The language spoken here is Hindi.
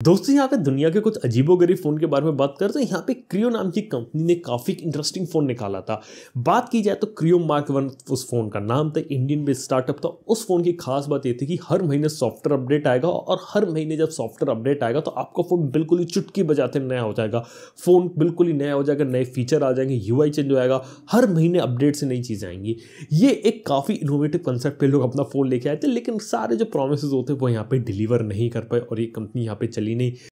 दोस्तों, यहाँ पे दुनिया के कुछ अजीबोगरीब फ़ोन के बारे में बात करते हैं। यहाँ पे क्रियो नाम की कंपनी ने काफ़ी इंटरेस्टिंग फ़ोन निकाला था। बात की जाए तो क्रियो मार्क वन उस फ़ोन का नाम था। इंडियन बेस्ड स्टार्टअप था। उस फ़ोन की खास बात ये थी कि हर महीने सॉफ्टवेयर अपडेट आएगा और हर महीने जब सॉफ्टवेयर अपडेट आएगा तो आपका फ़ोन बिल्कुल ही चुटकी बजाते नया हो जाएगा। फ़ोन बिल्कुल ही नया हो जाएगा, नए फीचर आ जाएँगे यूआई चेंज हो जाएगा, हर महीने अपडेट से नई चीज़ें आएँगी। ये एक काफ़ी इनोवेटिव कंसेप्ट लोग अपना फ़ोन लेके आए थे, लेकिन सारे जो प्रोमिस होते हैं वो यहाँ पे डिलीवर नहीं कर पाए और ये कंपनी यहाँ पे चली नहीं।